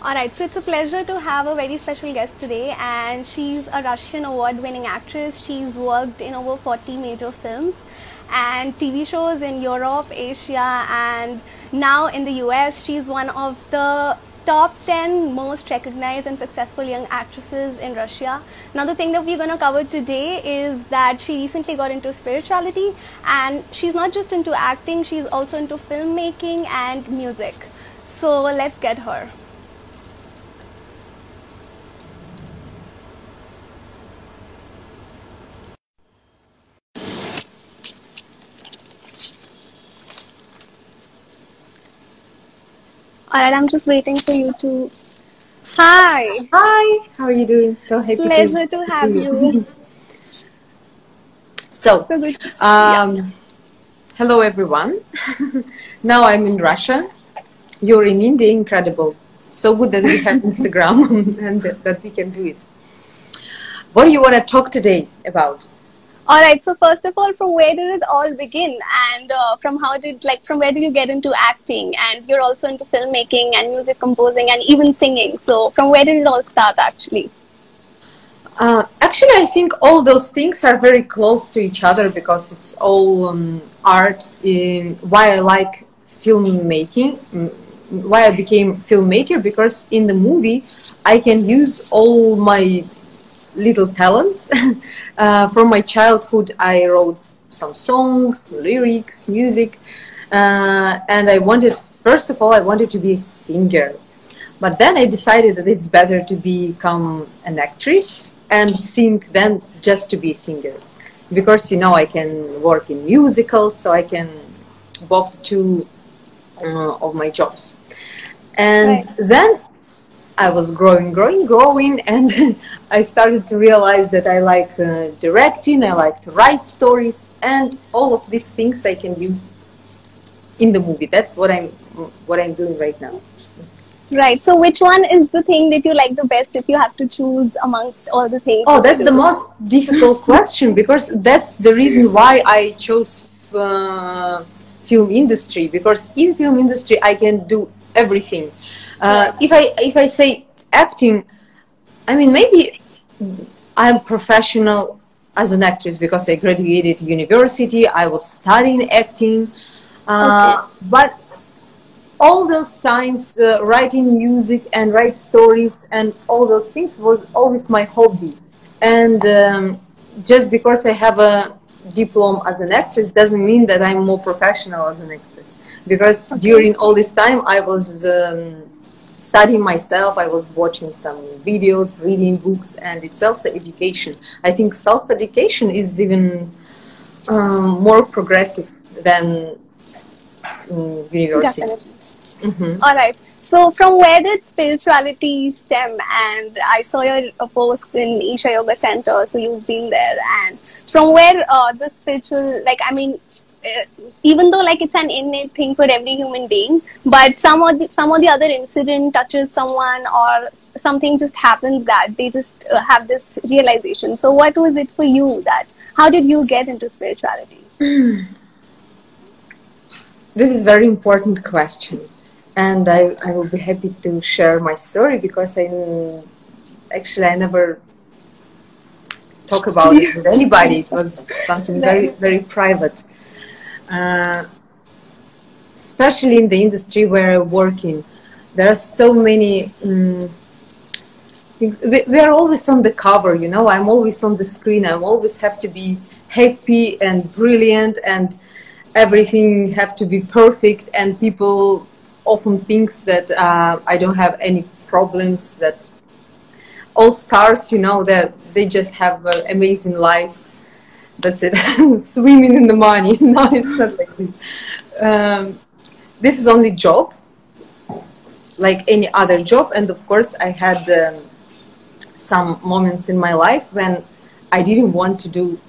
Alright, so it's a pleasure to have a very special guest today, and she's a Russian award winning actress. She's worked in over 40 major films and TV shows in Europe, Asia, and now in the US. She's one of the top 10 most recognized and successful young actresses in Russia. Another thing that we're going to cover today is that she recently got into spirituality and she's not just into acting, she's also into filmmaking and music. So let's get her. Alright, I'm just waiting for you to. Hi. Hi. How are you doing? So happy. Pleasure to, to have you. you. so, So good to see um, yeah. hello everyone. now I'm in Russia. You're in India. Incredible. So good that we have Instagram and that, that we can do it. What do you want to talk today about? All right. So first of all, from where did it all begin, and uh, from how did like from where did you get into acting? And you're also into filmmaking and music composing and even singing. So from where did it all start, actually? Uh, actually, I think all those things are very close to each other because it's all um, art. In why I like filmmaking, mm, why I became filmmaker because in the movie I can use all my little talents. uh, from my childhood, I wrote some songs, lyrics, music, uh, and I wanted. First of all, I wanted to be a singer. But then I decided that it's better to become an actress and sing than just to be a singer. Because, you know, I can work in musicals, so I can both two uh, of my jobs. And Right. then I was growing, growing, growing, and I started to realize that I like uh, directing, I like to write stories, and all of these things I can use in the movie. That's what I'm what I'm doing right now. Right. So which one is the thing that you like the best if you have to choose amongst all the things? Oh, that's the most difficult question because that's the reason why I chose uh, film industry because in film industry I can do everything. Uh, if I if I say acting, I mean maybe I'm professional as an actress because I graduated university. I was studying acting, uh, but all those times uh, writing music and write stories and all those things was always my hobby. And um, just because i have a diploma as an actress doesn't mean that i'm more professional as an actress. Because during all this time i was um, studying myself i was watching some videos reading books and it's also education i think self-education is even um, more progressive than mm, university. Mhm. All right. So, from where did spirituality stem? And I saw your post in Isha Yoga Center, so you've been there. And from where uh, the spiritual, like, I mean, even though like it's an innate thing for every human being, but some of the, some of the other incident touches someone or something just happens that they just uh, have this realization. So, what was it for you that? How did you get into spirituality? This is very important question, and I, I will be happy to share my story because I actually I never talk about it with anybody. It was something very very private, uh, especially in the industry where I work in. There are so many. Um, things. We, we are always on the cover, you know. I'm always on the screen. I always have to be happy and brilliant and everything have to be perfect and people often thinks that uh, i don't have any problems that all stars you know that they just have an amazing life that's it. Swimming in the money. No it's not like this. Um, this is only job like any other job. And of course i had um, some moments in my life when i didn't want to do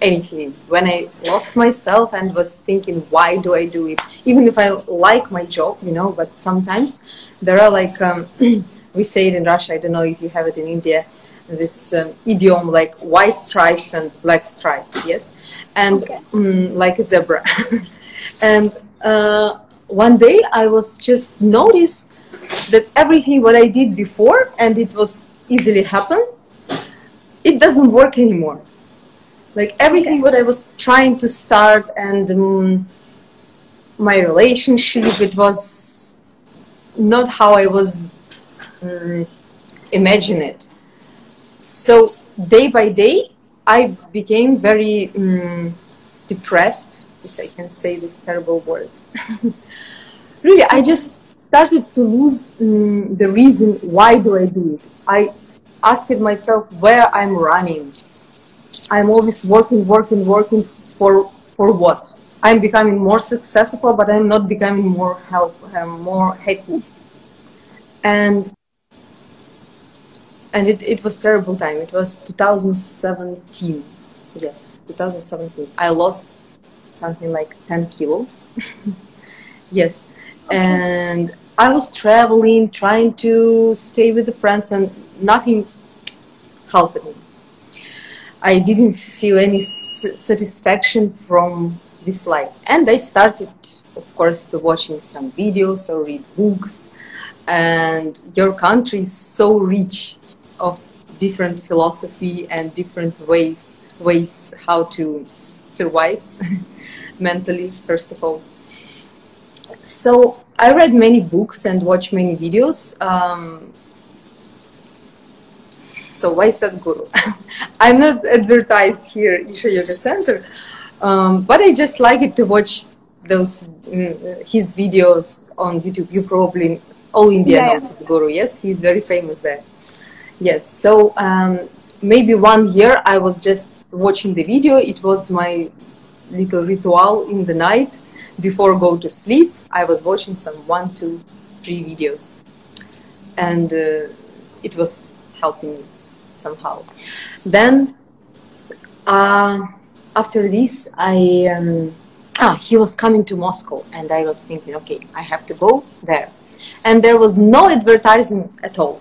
anything. When i lost myself and was thinking why do i do it? Even if i like my job you know but sometimes there are like um, we say it in russia i don't know if you have it in india this um, idiom like white stripes and black stripes yes and Okay. mm, like a zebra and uh, one day i was just notice that everything what I did before and it was easily happen, it doesn't work anymore. Like everything okay. what I was trying to start and um, my relationship, it was not how I was um, imagine it. So day by day, I became very um, depressed, if I can say this terrible word. really, I just started to lose um, the reason why do I do it. I asked myself where I'm running. I'm always working, working, working for for what? I'm becoming more successful, but I'm not becoming more help, um, more happy. And and it, it was terrible time. It was 2017. Yes, 2017. I lost something like 10 kilos. yes. Okay. And I was traveling, trying to stay with the friends, and nothing helped me. I didn't feel any satisfaction from this life. And I started, of course, to watching some videos or read books. And your country is so rich of different philosophy and different way, ways how to survive mentally, first of all. So I read many books and watched many videos. Um, so why Sadhguru? I'm not advertised here Isha Yoga Center, um, but I just like it to watch those uh, his videos on YouTube. You probably all India yeah, knows Sadhguru. Yes, he's very famous there. Yes, so um, maybe one year I was just watching the video. It was my little ritual in the night before go to sleep. I was watching some one, two, three videos, and uh, it was helping me somehow. Then uh, after this, I um, ah he was coming to Moscow, and I was thinking, okay, I have to go there, and there was no advertising at all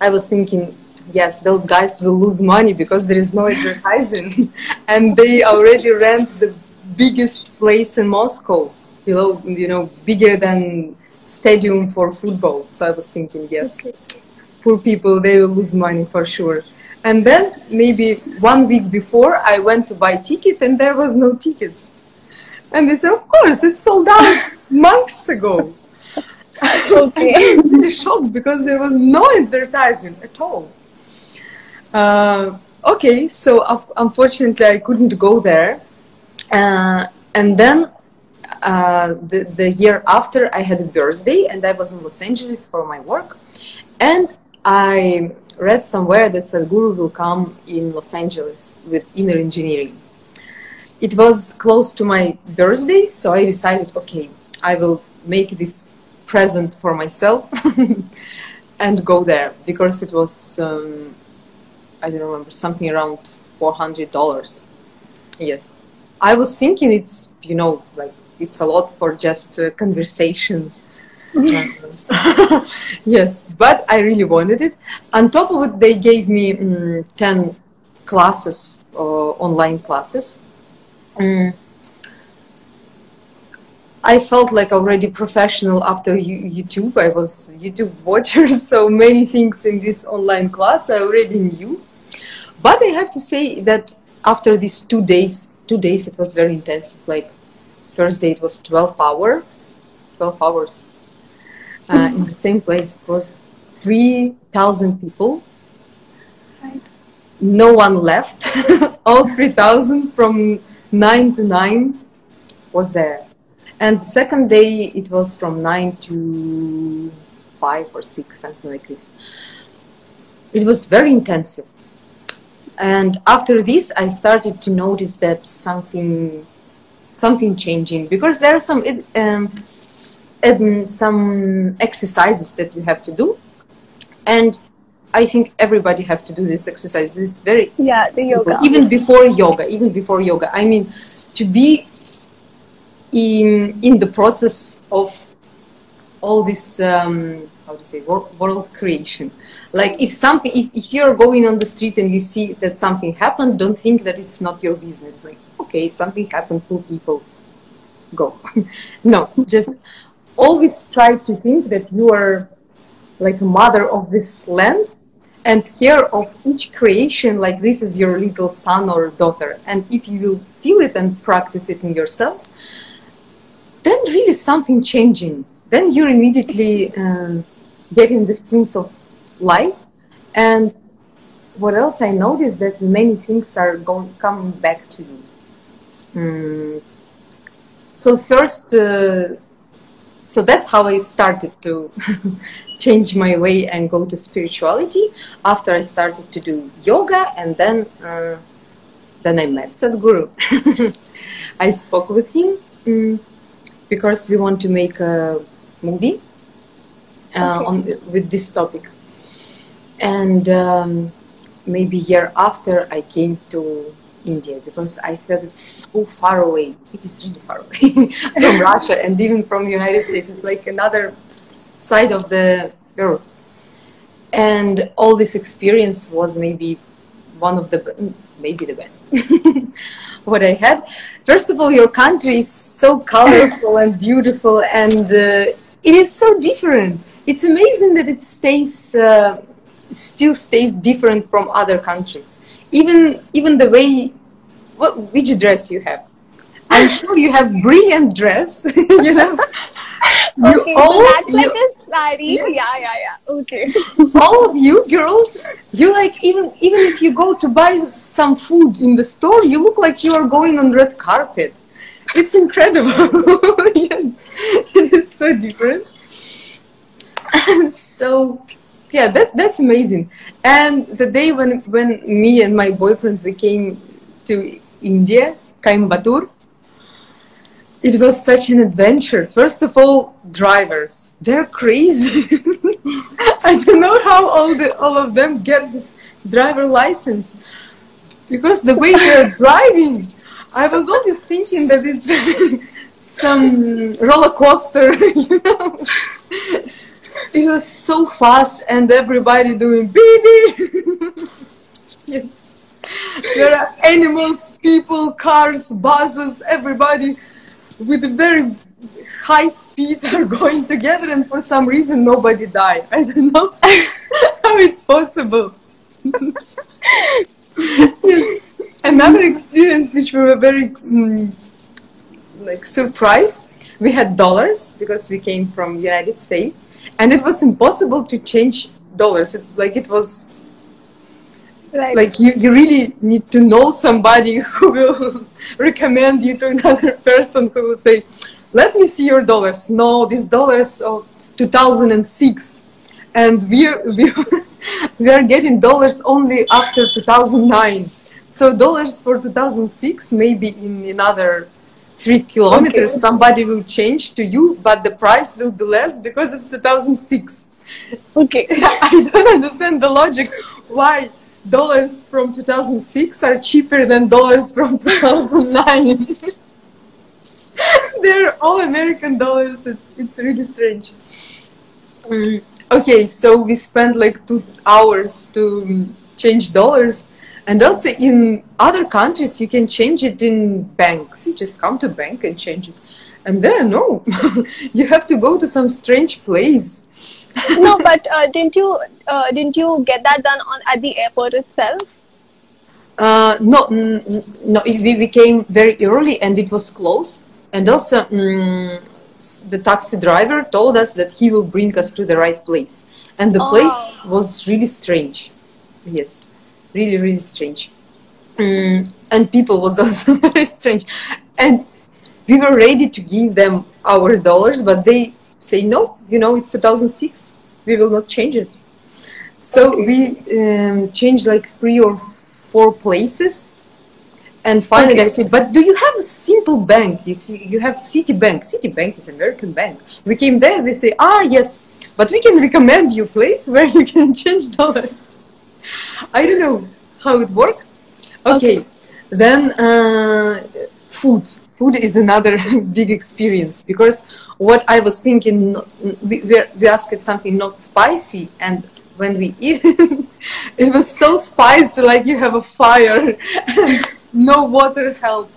I was thinking, yes, those guys will lose money because there is no advertising, and they already rent the biggest place in Moscow, you know, you know, bigger than stadium for football. So I was thinking, yes, okay. poor people, they will lose money for sure. And then maybe one week before, I went to buy ticket, and there was no tickets. And they said, of course, it's sold out months ago okay. I was really shocked because there was no advertising at all. Uh, okay, so unfortunately I couldn't go there. Uh, and then uh, the, the year after I had a birthday and I was in Los Angeles for my work. And I read somewhere that Sadhguru will come in Los Angeles with inner engineering. It was close to my birthday, so I decided, okay, I will make this present for myself and go there because it was um, I don't remember something around four hundred dollars. Yes, I was thinking it's you know like it's a lot for just a conversation. yes, but I really wanted it. On top of it, they gave me um, ten classes, uh, online classes. Um, I felt like already professional after YouTube. I was YouTube watcher, so many things in this online class I already knew. But I have to say that after these two days, two days it was very intensive. Like first day it was 12 hours, 12 hours uh, in the same place. It was 3,000 people. Right. No one left. All 3,000 from 9 to 9 was there and second day, it was from 9 to 5 or 6, something like this. It was very intensive. And after this, I started to notice that something, something changing because there are some, um, um, some exercises that you have to do, and I think everybody have to do this exercise. This is very yeah, the simple. yoga. Even before yoga, even before yoga. I mean, to be in in the process of all this um, how to say world, creation. Like if something if, if, you're going on the street and you see that something happened don't think that it's not your business. Like okay something happened to people go. No just always try to think that you are like a mother of this land and care of each creation like this is your little son or daughter. And if you will feel it and practice it in yourself, then really something changing. Then you're immediately um, getting the sense of life. And what else I noticed that many things are going coming back to you. Mm. So first, uh, so that's how I started to change my way and go to spirituality. After I started to do yoga, and then uh, then I met Sadhguru. I spoke with him um, because we want to make a movie uh, okay. on with this topic, and um, maybe year after I came to India because I felt it's so far away. It is really far away from Russia and even from the United States. It's like another side of the earth. And all this experience was maybe one of the maybe the best what I had. First of all, your country is so colorful and beautiful, and uh, it is so different. It's amazing that it stays. Uh, still stays different from other countries. Even even the way, what, which dress you have. I'm sure you have brilliant dress. you know, you okay, all, so that's like you, a sari. Yeah. yeah, yeah, yeah. Okay. all of you girls, you like even even if you go to buy some food in the store, you look like you are going on red carpet. It's incredible. yes, it is so different. And so yeah that, that's amazing and the day when when me and my boyfriend we came to india coimbatore it was such an adventure. First of all drivers. They're crazy. I don't know how all the all of them get this driver license. Because the way they're driving i was always thinking that it's some roller coaster you know? It was so fast and everybody doing baby. yes. There are animals, people, cars, buses, everybody with a very high speed are going together and for some reason nobody died. I don't know how it's possible. Another experience which we were very mm, like surprised we had dollars because we came from United States, and it was impossible to change dollars. It, like it was Right. Like you, you really need to know somebody who will recommend you to another person who will say, "Let me see your dollars." No, these dollars of 2006, and we are, we we are getting dollars only after 2009. So dollars for 2006 maybe in another three kilometers, okay. somebody will change to you, but the price will be less because it's 2006. Okay. I don't understand the logic why dollars from 2006 are cheaper than dollars from 2009. They're all American dollars. It's really strange. Mm. Okay, so we spent like two hours to change dollars and also in other countries, you can change it in bank. You just come to bank and change it. And there, no, you have to go to some strange place. no, but uh, didn't you uh, didn't you get that done on at the airport itself? Uh, no, no, it, we, we came very early and it was closed. And also, um, the taxi driver told us that he will bring us to the right place. And the oh. place was really strange. Yes really really strange mm, and people was also very strange and we were ready to give them our dollars but they say no you know it's 2006 we will not change it so okay. we um, changed like three or four places and finally okay. I said, but do you have a simple bank? You see, you have Citibank. Citibank is American bank. We came there, they say, ah, yes, but we can recommend you a place where you can change dollars. I don't know how it works. Okay, okay. then uh, food. Food is another big experience because what I was thinking, we, we asked something not spicy, and when we eat it, it was so spicy, like you have a fire, no water help,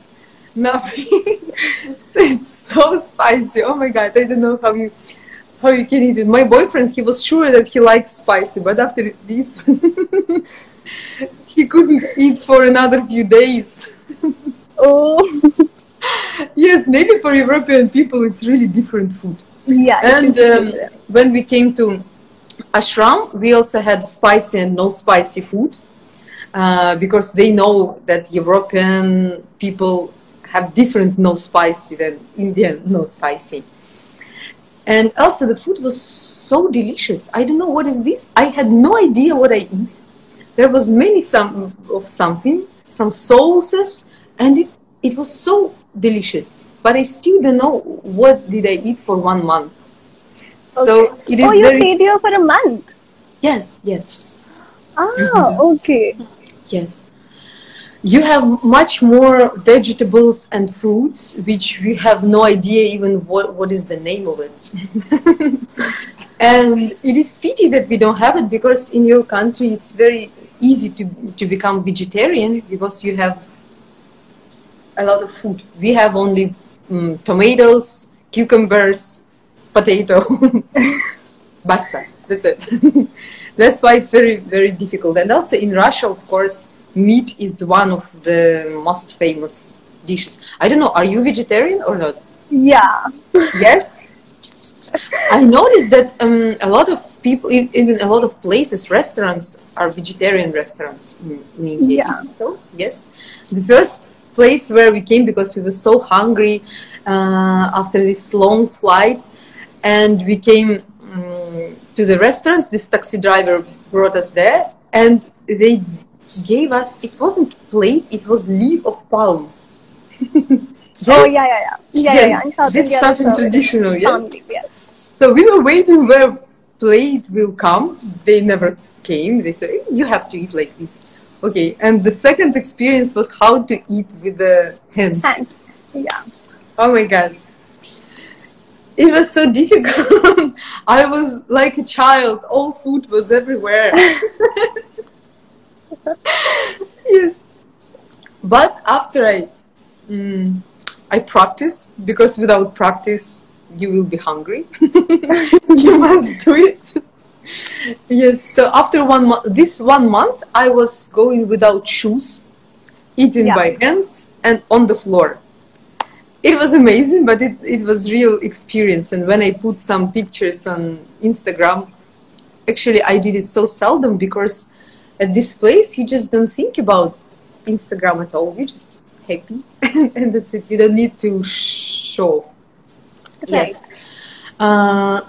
nothing. it's so spicy. Oh my god! I don't know how you how you can eat it. My boyfriend, he was sure that he likes spicy, but after this, he couldn't eat for another few days. Oh, yes, maybe for European people, it's really different food. yeah. And um, when we came to ashram, we also had spicy and no spicy food uh, because they know that European people have different no spicy than Indian no spicy. And also the food was so delicious. I don't know what is this. I had no idea what I eat. There was many some of something, some sauces, and it, it was so delicious. But I still don't know what did I eat for one month. So Okay. it is oh, you very stayed here for a month. yes, yes. Ah, okay. Yes. You have much more vegetables and fruits, which we have no idea even what, what is the name of it. and it is pity that we don't have it because in your country it's very easy to, to become vegetarian because you have a lot of food. We have only mm, tomatoes, cucumbers, potato, basta. That's it. That's why it's very, very difficult. And also in Russia, of course, meat is one of the most famous dishes. I don't know, are you vegetarian or not? Yeah. Yes. I noticed that um, a lot of people, even a lot of places, restaurants are vegetarian restaurants in, in India. Yeah. So, yes. The first place where we came because we were so hungry uh, after this long flight, and we came um, to the restaurants. This taxi driver brought us there, and they gave us. It wasn't plate; it was leaf of palm. Oh, yeah, yeah, yeah. Yeah, yeah, Yes, yeah. South this is something is traditional, yes? yes. So we were waiting where plate will come. They never came. They said you have to eat like this. Okay. And the second experience was how to eat with the hands. Hands. Yeah. Oh my god. It was so difficult. I was like a child. All food was everywhere. yes. But after I mm, I practice because without practice you will be hungry. you must do it. Yes. So after one month, this one month, I was going without shoes, eating Yeah. by hands and on the floor. It was amazing, but it, it was real experience. And when I put some pictures on Instagram, actually I did it so seldom because at this place you just don't think about Instagram at all. You're just happy, and that's it. You don't need to show. Yes. Uh,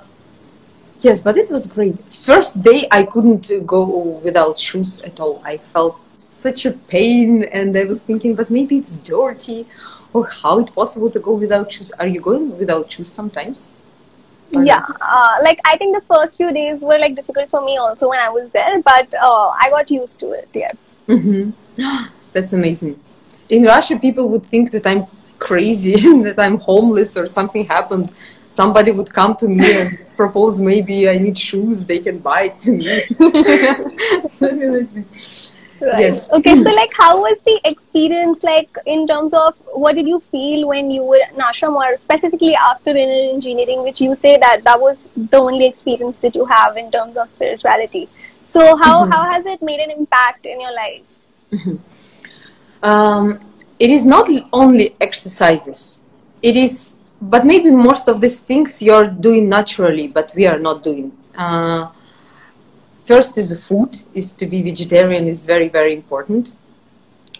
yes, but it was great. First day I couldn't go without shoes at all. I felt such a pain, and I was thinking, but maybe it's dirty, or how it possible to go without shoes? Are you going without shoes sometimes? Or Yeah, uh, like I think the first few days were like difficult for me also when I was there, but uh, I got used to it. Yes. hmm That's amazing. In Russia, people would think that I'm crazy, that I'm homeless or something happened. Somebody would come to me and propose maybe I need shoes, they can buy it to me. Something like this. Right. Yes. Okay, so like, how was the experience like in terms of what did you feel when you were in ashram or specifically after inner engineering, which you say that that was the only experience that you have in terms of spirituality. So how how has it made an impact in your life? Um, it is not only exercises. It is, but maybe most of these things you're doing naturally, but we are not doing. Uh, first is food. Is to be vegetarian is very very important.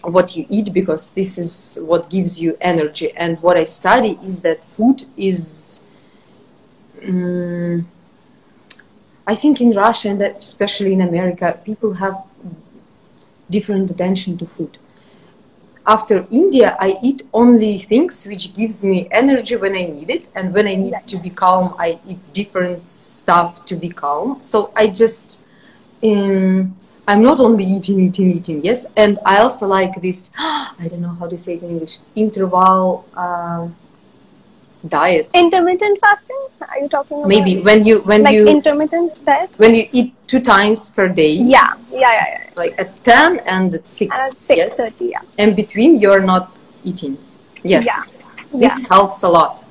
What you eat because this is what gives you energy. And what I study is that food is. Um, I think in Russia and especially in America, people have different attention to food after India, I eat only things which gives me energy when I need it, and when I need to be calm, I eat different stuff to be calm. So I just, um, I'm not only eating, eating, eating, yes, and I also like this. I don't know how to say it in English. Interval um diet. Intermittent fasting? Are you talking about Maybe when you when like you intermittent diet? when you eat two times per day, Yeah, yeah, yeah, yeah. like at ten and at six. And at six yes, thirty, yeah. and between you're not eating. Yes. Yeah. This helps a lot.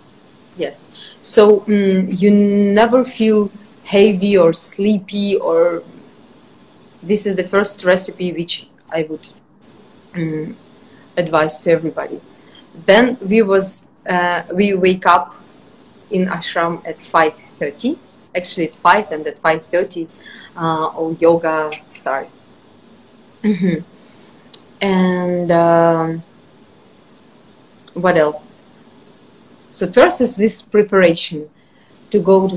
Yes. So mm, you never feel heavy or sleepy or this is the first recipe which I would mm, advise to everybody. Then we was uh, we wake up in ashram at 5:30. Actually, at 5 and at 5:30, uh, all yoga starts. Mhm. And um, what else? So first is this preparation to go to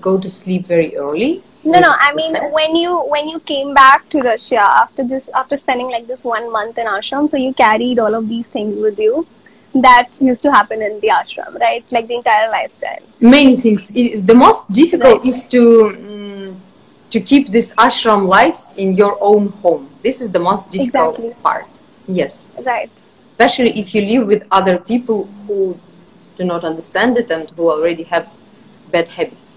go to sleep very early. No, no. I mean, when you when you came back to Russia after this, after spending like this one month in ashram, so you carried all of these things with you that used to happen in the ashram, right? Like the entire lifestyle. many things. The most difficult Right. is to mm, to keep this ashram lives in your own home. This is the most difficult Exactly. part. Yes, Right. especially if you live with other people who do not understand it and who already have bad habits.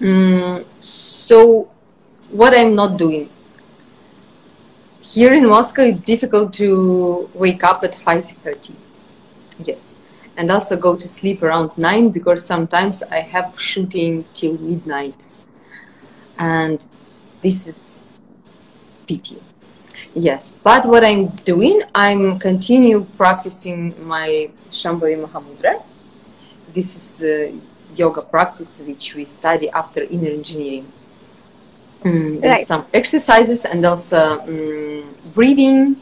Mm, so, what I'm not doing here in Moscow, it's difficult to wake up at 5:30. Yes, and also go to sleep around nine because sometimes I have shooting till midnight, and this is pity. Yes, but what I'm doing, I'm continue practicing my Shambhavi Mahamudra. This is a yoga practice which we study after inner engineering. Mm, Right. some exercises and also mm, breathing.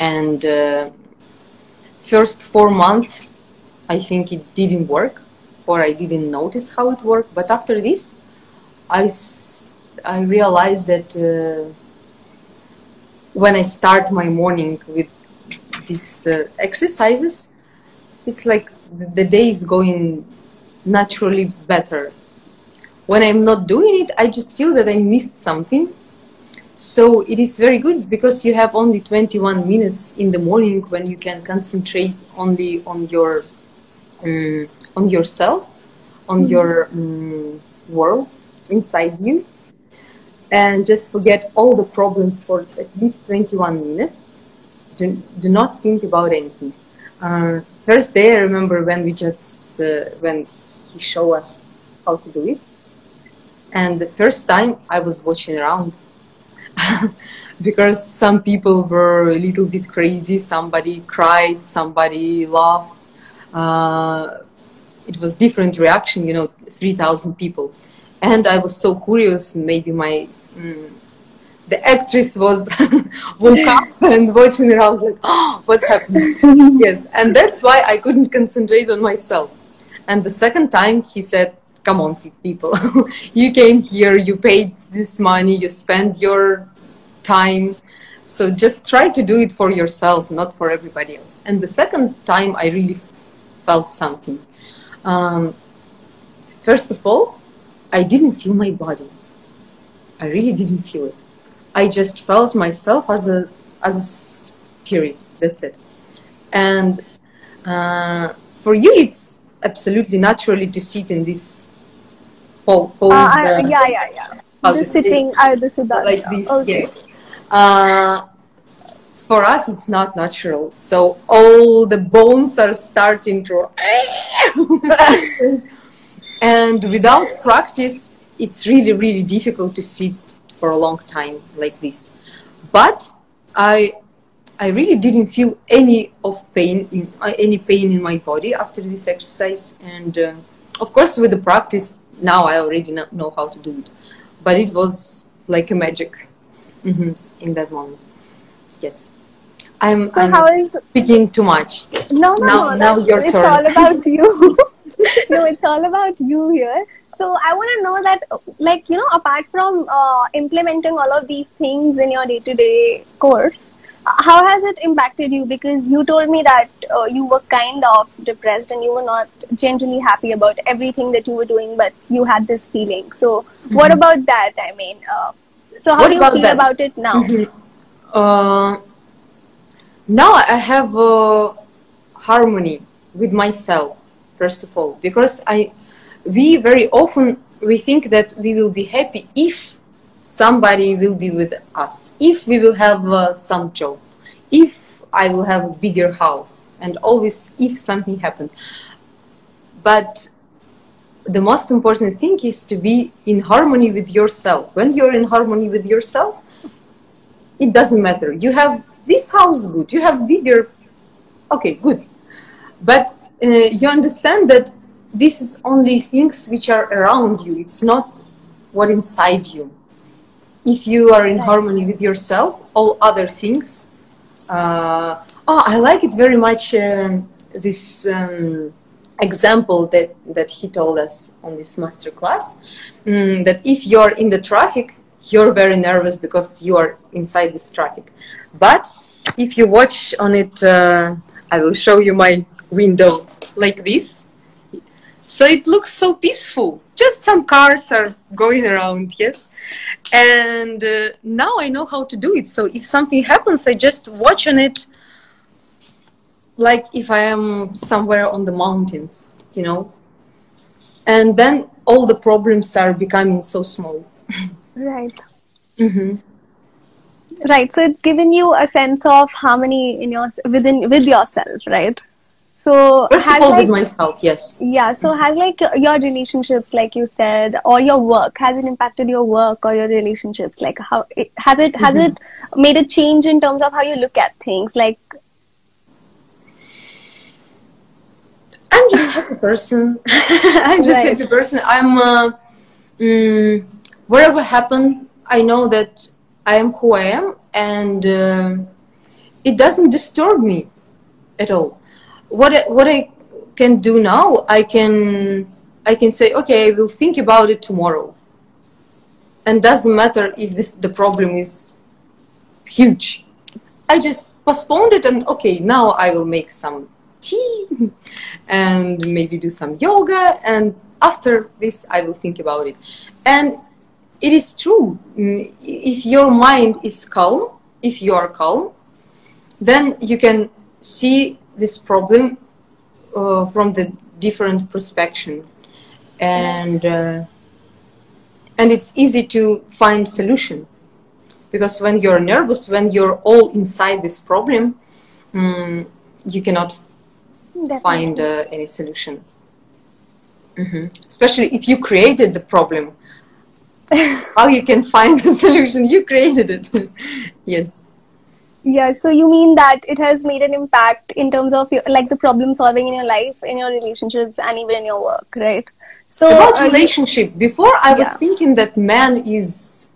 And uh, first four months, I think it didn't work, or I didn't notice how it worked. But after this, I, I realized that. Uh, when I start my morning with these uh, exercises, it's like the, the day is going naturally better. When I'm not doing it, I just feel that I missed something. So it is very good because you have only 21 minutes in the morning when you can concentrate only on your um, on yourself, on your um, world inside you and just forget all the problems for at least 21 minutes. Do, do not think about anything. Uh, first day, I remember when we just, uh, when he showed us how to do it. And the first time I was watching around because some people were a little bit crazy. Somebody cried, somebody laughed. Uh, it was different reaction, you know, 3,000 people and I was so curious. Maybe my mm, the actress was woke up and watching around like, oh, what happened? yes, and that's why I couldn't concentrate on myself. And the second time, he said, "Come on, people, you came here, you paid this money, you spent your time." So just try to do it for yourself, not for everybody else. And the second time, I really felt something. Um, first of all, I didn't feel my body. I really didn't feel it. I just felt myself as a as a spirit. That's it. And uh, for you, it's absolutely naturally to sit in this pose. Uh, yeah, yeah, yeah. The to say it? sitting, uh, the siddhasana. like this. Okay. Yes. Uh, for us, it's not natural. So all the bones are starting to. and without practice, it's really, really difficult to sit for a long time like this. But I, I really didn't feel any of pain, in, uh, any pain in my body after this exercise. And uh, of course, with the practice, now I already know how to do it. But it was like a magic hmm in that moment. Yes. I'm, So I'm how is speaking too much. no no Now- no now your it's turn. all about you. no, it's all about you here. So I want to know that, like you know, apart from uh, implementing all of these things in your day-to-day course, uh, how has it impacted you? Because you told me that uh, you were kind of depressed and you were not generally happy about everything that you were doing, but you had this feeling. So what about that? I mean, uh, so how Mm-hmm. What do you about feel that? about it now? Mhm. Uh, now I have harmony with myself, first of all, because I, we very often we think that we will be happy if somebody will be with us, if we will have uh, some job, if I will have a bigger house, and always if something happened. But the most important thing is to be in harmony with yourself. When you're in harmony with yourself, it doesn't matter. You have this house good, you have bigger, okay, good. But uh, you understand that this is only things which are around you, it's not what inside you. If you are in harmony with yourself, all other things. Uh, oh, I like it very much. Um, this. Um, example that, that he told us on this master class um, that if you're in the traffic you're very nervous because you are inside this traffic but if you watch on it uh, i will show you my window like this so it looks so peaceful just some cars are going around yes and uh, now i know how to do it so if something happens i just watch on it like if I am somewhere on the mountains, you know, and then all the problems are becoming so small. Right. Mm-hmm. Right. So it's given you a sense of harmony in your within with yourself, right? So first of all, like, with myself, yes. Yeah. So has like your relationships, like you said, or your work, has it impacted your work or your relationships? Like how it, has it has mm-hmm. it made a change in terms of how you look at things? Like I'm just happy person. I'm just right. happy person. I'm uh, mm, whatever happened, I know that I am who I am, and uh, it doesn't disturb me at all. What I, what I can do now, I can I can say, okay, I will think about it tomorrow, and doesn't matter if this the problem is huge. I just postponed it, and okay, now I will make some tea and maybe do some yoga and after this i will think about it. And it is true. Mm, if your mind is calm if you are calm then you can see this problem uh, from the different perspective and uh, and it's easy to find solution because when you're nervous when you're all inside this problem um, you cannot Definitely. find uh, any solution. Mm-hmm. Especially if you created the problem, how you can find the solution? You created it. yes. Yeah, so you mean that it has made an impact in terms of your, like the problem solving in your life, in your relationships, and even in your work, right? So about uh, relationship. Before I was yeah. thinking that man is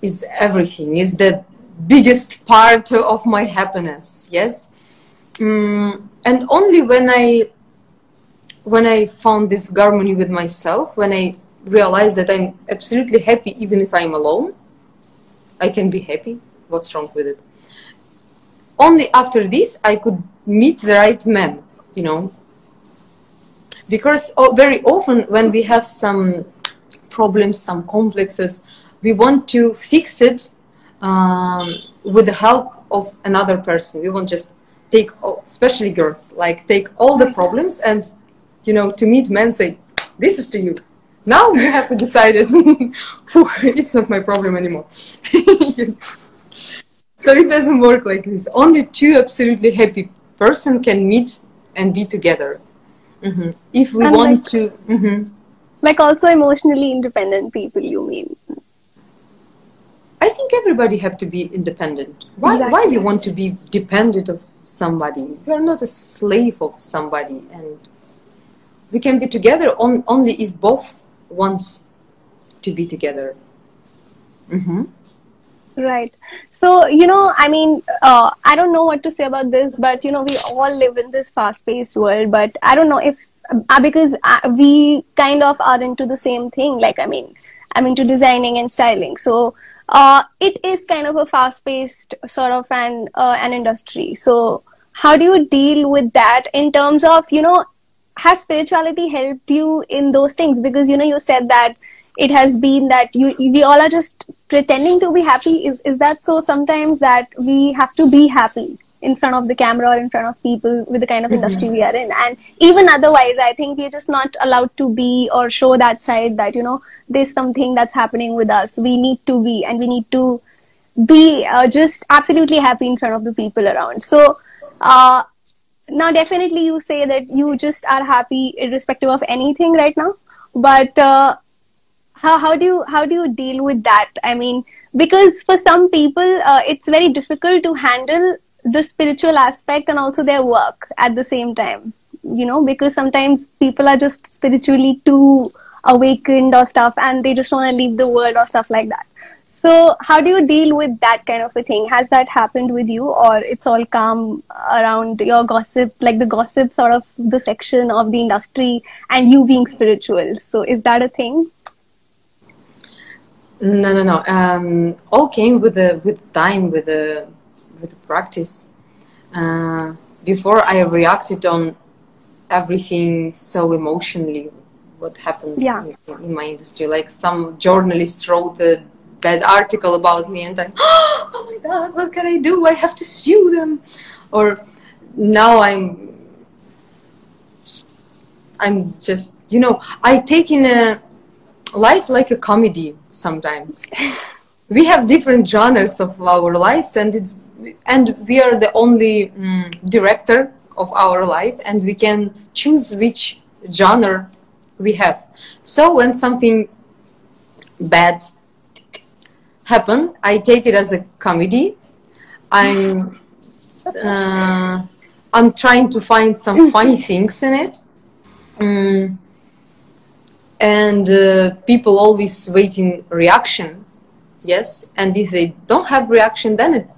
is everything, is the biggest part of my happiness. Yes, mm, and only when I when I found this harmony with myself, when I realized that I'm absolutely happy even if I'm alone, I can be happy. What's wrong with it? Only after this I could meet the right man, you know. Because very often when we have some problems, some complexes, we want to fix it um, with the help of another person. We won't just take especially girls like take all the problems and you know to meet men say this is to you now you have to decide it it's not my problem anymore so it doesn't work like this only two absolutely happy person can meet and be together mm-hmm. if we and want like, to mm-hmm. like also emotionally independent people you mean I think everybody have to be independent. Why, exactly. why we want to be dependent of somebody. We are not a slave of somebody, and we can be together on, only if both wants to be together. Mm-hmm. Right. So, you know, I mean, uh, I don't know what to say about this, but, you know, we all live in this fast paced world, but I don't know if, uh, because uh, we kind of are into the same thing. Like, I mean, I'm into designing and styling. So, uh, it is kind of a fast-paced sort of an uh, an industry. So how do you deal with that in terms of you know has spirituality helped you in those things? Because you know you said that it has been that you we all are just pretending to be happy. Is is that so? Sometimes that we have to be happy in front of the camera or in front of people with the kind of mm-hmm. industry we are in and even otherwise i think we're just not allowed to be or show that side that you know there's something that's happening with us we need to be and we need to be uh, just absolutely happy in front of the people around. So uh, now, definitely, you say that you just are happy irrespective of anything right now. But uh, how how do you how do you deal with that? I mean, because for some people, uh, it's very difficult to handle the spiritual aspect and also their work at the same time. You know, because sometimes people are just spiritually too awakened or stuff, and they just want to leave the world or stuff like that so, how do you deal with that kind of a thing? Has that happened with you, or it's all calm around your gossip, like the gossip sort of the section of the industry, and you being spiritual? So, is that a thing? No, no, no. Um, all came with the with time, with the with the practice. Uh, before I reacted on everything so emotionally, what happened yeah. in, in, my industry. Like some journalist wrote a bad article about me and I'm, oh my God, what can I do? I have to sue them. Or now I'm, I'm just, you know, I take in a life like a comedy sometimes. we have different genres of our lives and it's, and we are the only um, director of our life and we can choose which genre we have. So when something bad happen. I take it as a comedy. I'm uh, I'm trying to find some funny things in it. Um, and uh, people always waiting reaction yes? And if they don't have reaction then it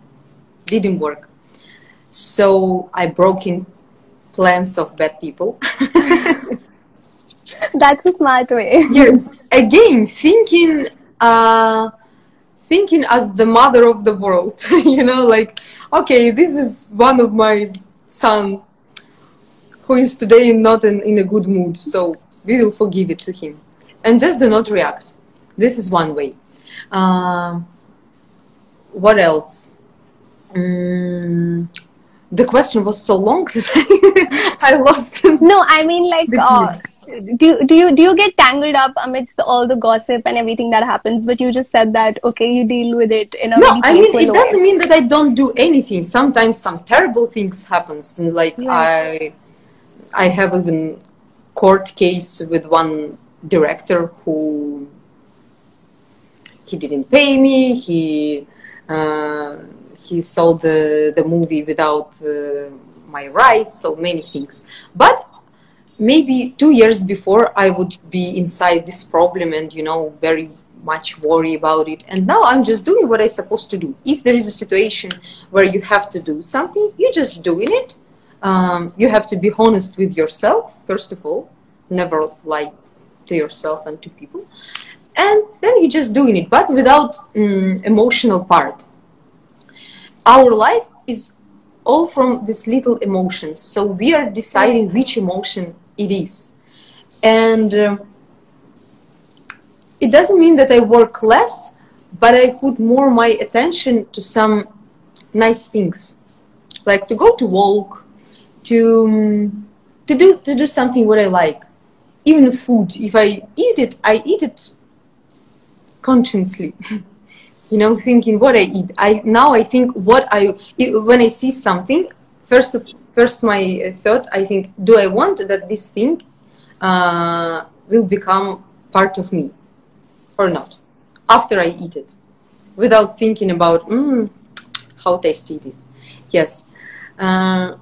didn't work. So i broke in plans of bad people. That's a smart way. Yes. Again thinking uh, thinking as the mother of the world you know like okay this is one of my son who is today not in, in a good mood so we will forgive it to him and just do not react this is one way uh, what else mm, the question was so long that I lost. No, I mean like uh, do do you do you get tangled up amidst the, all the gossip and everything that happens but you just said that okay you deal with it in a no i mean it way. doesn't mean that i don't do anything sometimes some terrible things happens and like yeah. i i have even court case with one director who he didn't pay me. He uh, he sold the the movie without uh, my rights so many things. But maybe two years before I would be inside this problem and you know very much worry about it. And now I'm just doing what I'm supposed to do. If there is a situation where you have to do something you're just doing it um, you have to be honest with yourself first of all never lie to yourself and to people. And then you're just doing it but without um, emotional part. Our life is all from these little emotions. So we are deciding which emotion it is. And uh, it doesn't mean that I work less, but I put more my attention to some nice things, like to go to walk, to to do to do something what I like. Even food, if I eat it, I eat it consciously. you know, thinking what I eat. I now I think what I when I see something. First of first my thought i think do i want that this thing uh, will become part of me or not after i eat it without thinking about mm, how tasty it is yes uh,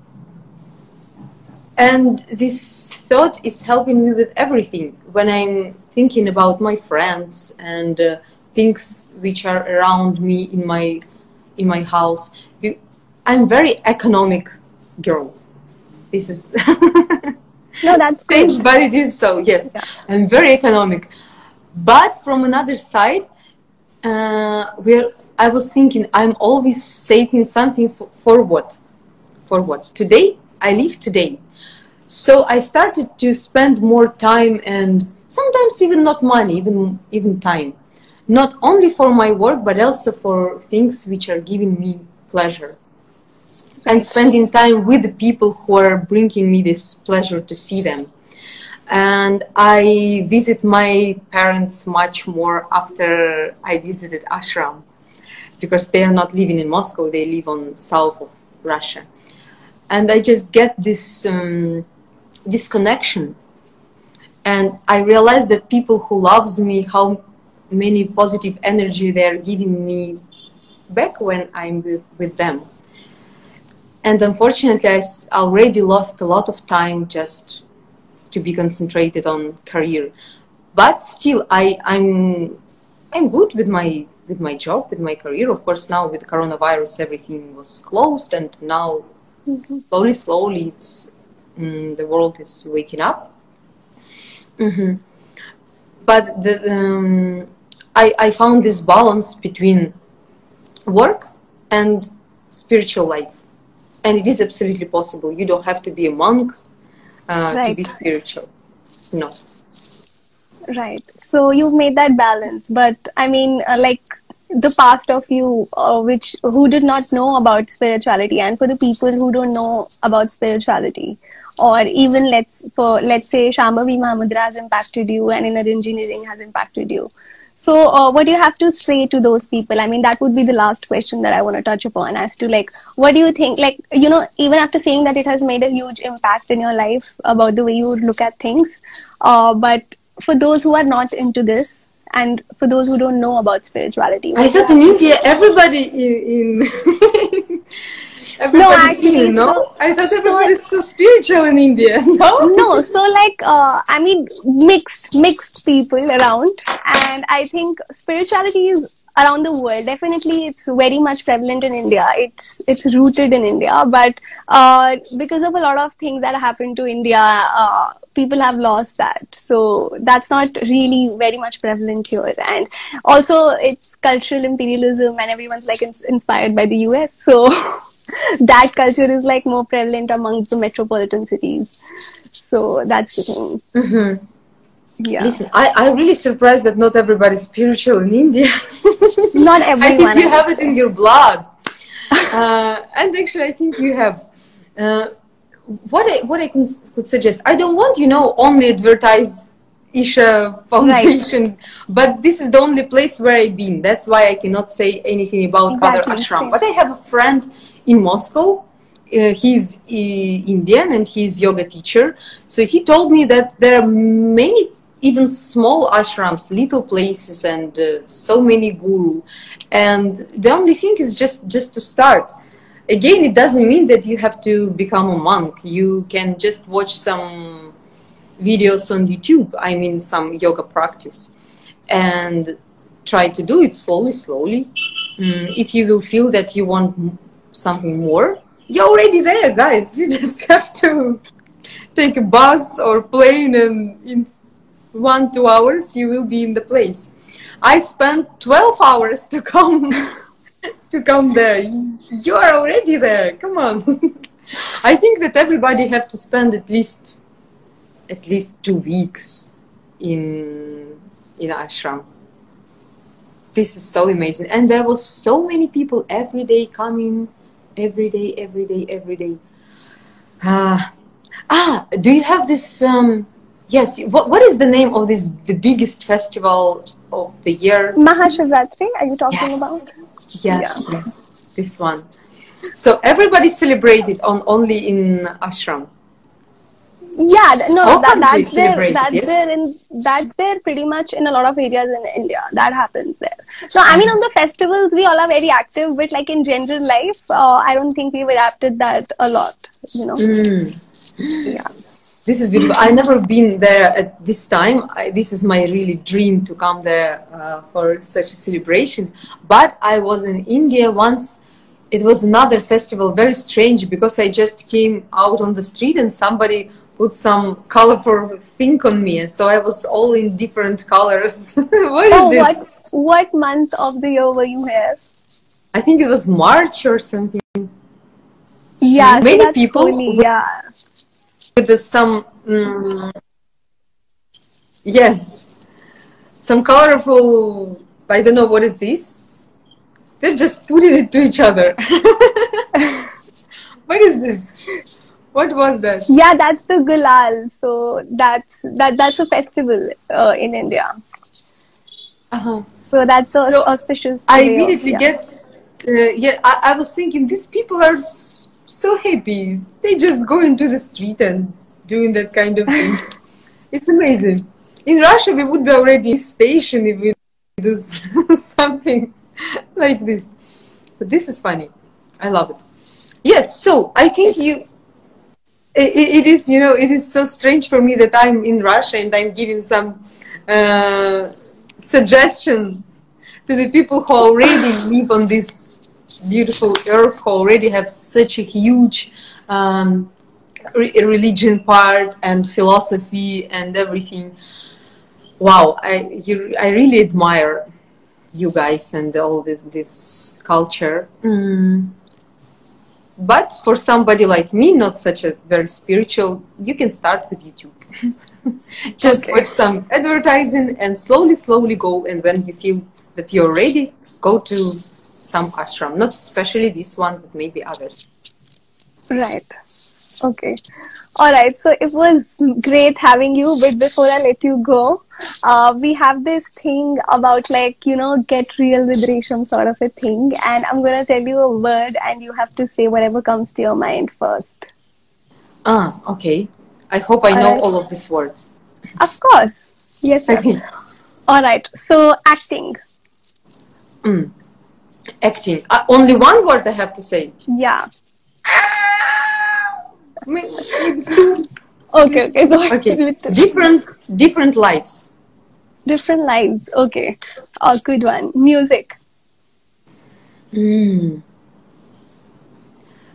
and this thought is helping me with everything when i'm thinking about my friends and uh, things which are around me in my in my house i'm very economic girl. This is no, that's strange, but it is so. Yes, yeah. I'm very economic. But from another side, uh, where I was thinking, I'm always saving something for, for what? For what? Today, I live today. So I started to spend more time and sometimes even not money, even even time. Not only for my work, but also for things which are giving me pleasure and spending time with the people who are bringing me this pleasure to see them. And I visit my parents much more after I visited ashram. because they are not living in Moscow; they live on south of Russia, and I just get this um, this connection, and I realize that people who loves me, how many positive energy they are giving me back when I'm with, with them. And unfortunately, I already lost a lot of time just to be concentrated on career. But still, I, I'm I'm good with my with my job, with my career. Of course, now with coronavirus, everything was closed, and now mm-hmm. slowly, slowly, it's mm, the world is waking up. Mm-hmm. But the, um, I I found this balance between work and spiritual life, and it is absolutely possible. You don't have to be a monk uh, right. to be spiritual. No. Right. So you've made that balance, but I mean, uh, like the past of you, uh, which who did not know about spirituality, and for the people who don't know about spirituality, or even let's for let's say Shambhavi Mahamudra has impacted you, and inner engineering has impacted you. So, uh, what do you have to say to those people? I mean, that would be the last question that I want to touch upon as to like, what do you think? Like, you know, even after saying that it has made a huge impact in your life about the way you would look at things, uh, but for those who are not into this, and for those who don't know about spirituality, I thought in India everybody in, in Everybody no, actually, no. So, I thought everybody's so, so spiritual in India. No, no. So like, uh, I mean, mixed, mixed people around, and I think spirituality is around the world. Definitely, it's very much prevalent in India. It's it's rooted in India, but uh, because of a lot of things that happened to India, uh, people have lost that. So that's not really very much prevalent here. And also, it's cultural imperialism, and everyone's like ins- inspired by the US. So. that culture is like more prevalent among the metropolitan cities. So that's the thing. Mm-hmm. Yeah. Listen, I, I'm really surprised that not everybody's spiritual in India. not everyone. I think you have it in your blood. uh, and actually, I think you have. Uh, what I, what I can, could suggest, I don't want, you know, only advertise Isha Foundation, right. but this is the only place where I've been. That's why I cannot say anything about exactly. other ashram. But I have a friend in Moscow. Uh, he's uh, Indian and he's yoga teacher. So he told me that there are many, even small ashrams, little places, and uh, so many guru. And the only thing is just just to start. Again, it doesn't mean that you have to become a monk. You can just watch some videos on YouTube. I mean, some yoga practice, and try to do it slowly, slowly. Mm, if you will feel that you want something more, you're already there, guys. You just have to take a bus or plane, and in one two hours you will be in the place. I spent 12 hours to come to come there. You are already there. Come on. I think that everybody have to spend at least at least two weeks in in ashram. This is so amazing, and there was so many people every day coming every day, every day, every day. Uh, ah, do you have this? Um, yes. What What is the name of this? The biggest festival of the year? Mahashivratri. Are you talking yes. about? Yes. Yeah. Yes. This one. So everybody celebrated on only in ashram yeah no that, that's there that's yes? there in that's there pretty much in a lot of areas in india that happens there so i mean on the festivals we all are very active but like in general life uh, i don't think we've adapted that a lot you know mm. yeah this is beautiful i never been there at this time I, this is my really dream to come there uh, for such a celebration but i was in india once it was another festival very strange because i just came out on the street and somebody put some colorful thing on me, and so I was all in different colors. what oh, what what month of the year were you here? I think it was March or something. Yeah, many so people. yeah. With the, some. Um, yes, some colorful. I don't know what is this. They're just putting it to each other. what is this? What was that? Yeah, that's the Gulal. So that's that that's a festival uh, in India. Uh-huh. So that's the so auspicious. I immediately of, yeah. get uh, yeah, I, I was thinking these people are so happy. They just go into the street and doing that kind of thing. it's amazing. In Russia, we would be already stationed if we do something like this. But this is funny. I love it. Yes. So I think you. It, it is, you know, it is so strange for me that I'm in Russia and I'm giving some uh, suggestion to the people who already live on this beautiful earth, who already have such a huge um, re- religion part and philosophy and everything. Wow, I you, I really admire you guys and all this, this culture. Mm. But for somebody like me, not such a very spiritual, you can start with YouTube. Just Okay. watch some advertising and slowly, slowly go. And when you feel that you're ready, go to some ashram. Not especially this one, but maybe others. Right. Okay. All right. So it was great having you. But before I let you go, uh, we have this thing about like, you know, get real with Resham sort of a thing. And I'm going to tell you a word and you have to say whatever comes to your mind first. Ah, okay. I hope I know Alright. all of these words. Of course. Yes, sir. Okay. All right. So acting. Mm. Acting. Uh, only one word I have to say. Yeah. Okay. Okay. Go ahead. Okay. Different, different lives. Different lives. Okay. A good one. Music. Mm.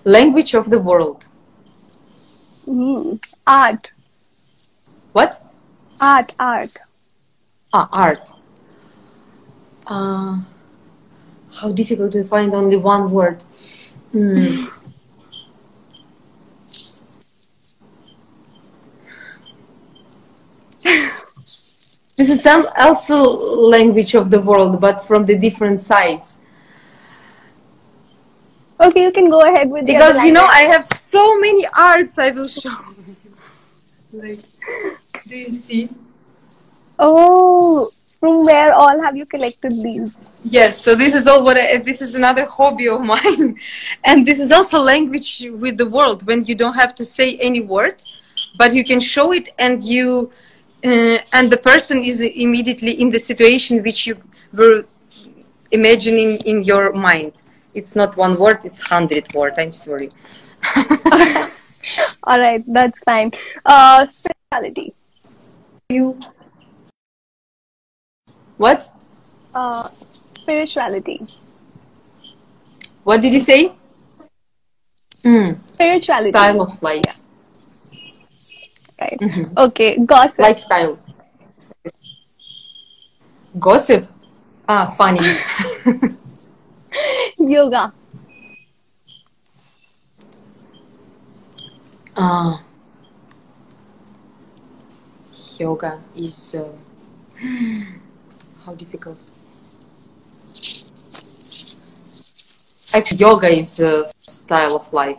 Language of the world. Mm. Art. What? Art. Art. Ah, art. Uh, how difficult to find only one word. Mm. this is some also language of the world, but from the different sides. Okay, you can go ahead with Because you know. I have so many arts I will show. like, do you see? Oh, from where all have you collected these? Yes, so this is all what I, this is another hobby of mine, and this is also language with the world when you don't have to say any word, but you can show it, and you uh, and the person is immediately in the situation which you were imagining in your mind. It's not one word; it's hundred word. I'm sorry. All right, that's fine. Uh, spirituality. You what? Uh, spirituality. What did you say? Mm, Spirituality. style of life, Right. Mhm. Okay. Gossip. lifestyle. Gossip. Ah, funny. Yoga. Ah, yoga is uh, how difficult. Actually, yoga is a style of life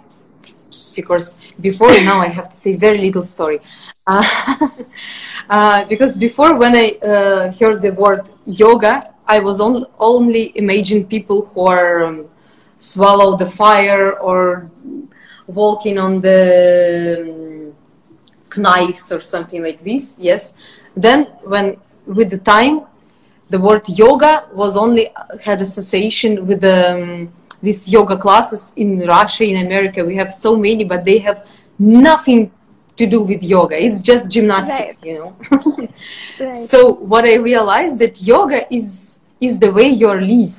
because before now I have to say very little story. Uh, uh, because before when I uh, heard the word yoga, I was on, only imagining people who are um, swallow the fire or walking on the um, knives or something like this. Yes. Then when with the time, the word yoga was only had association with um, these yoga classes in Russia, in America. We have so many, but they have nothing to do with yoga. It's just gymnastics, Right. you know. Right. So what I realized that yoga is is the way you live.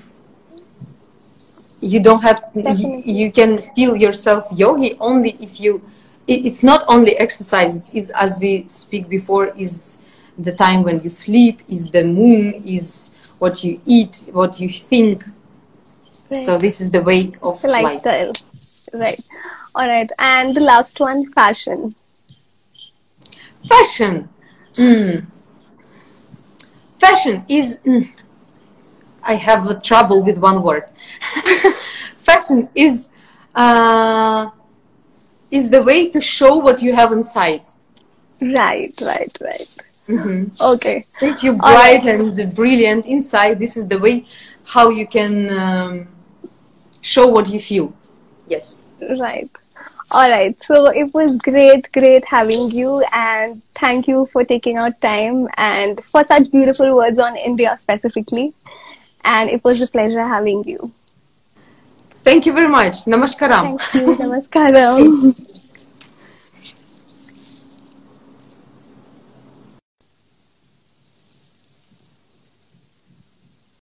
You don't have you, you can feel yourself yogi only if you. It, it's not only exercises. Is as we speak before is the time when you sleep. Is the moon. Is what you eat. What you think. So this is the way of The life. lifestyle. Right. All right. And the last one, fashion. Fashion. Mm. Fashion is. mm, I have a trouble with one word. Fashion is uh, is the way to show what you have inside. Right. Right. Right. Hmm Okay. Thank you're All right. bright and brilliant inside, this is the way how you can um, show what you feel. Yes. Right. All right. So it was great, great having you, and thank you for taking out time and for such beautiful words on India specifically. And it was a pleasure having you. Thank you very much. Namaskaram. Thank you. Namaskaram.